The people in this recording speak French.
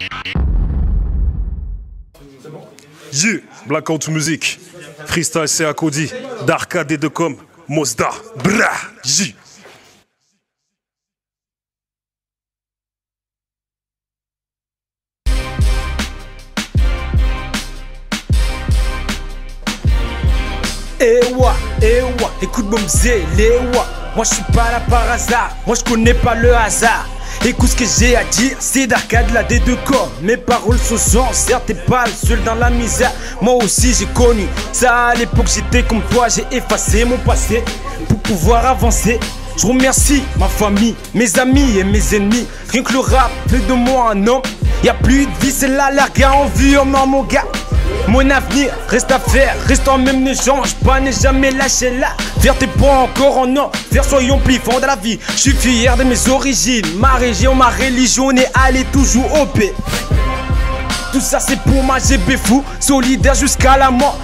Yeah, Blackout Music, Freestyle c'est à Cody, Darka D2Com, Mosda, Bra, J. Eh ouais, écoute mon mzé, les. Moi je suis pas là par hasard, moi je connais pas le hasard. Écoute ce que j'ai à dire, c'est d'arcade la des deux corps. Mes paroles sont sans, certes t'es pas le seul dans la misère. Moi aussi j'ai connu ça à l'époque, j'étais comme toi, j'ai effacé mon passé pour pouvoir avancer. Je remercie ma famille, mes amis et mes ennemis. Rien que le rap fait de moi un homme. Y a plus de vie, c'est là la en vue, non mon gars. Mon avenir reste à faire, restant même ne change pas, n'est jamais lâché là. Faire tes points encore en or, faire soyons plus forts dans la vie. Je suis fier de mes origines, ma région, ma religion est allée toujours au paix. Tout ça c'est pour ma GB fou, solidaire jusqu'à la mort.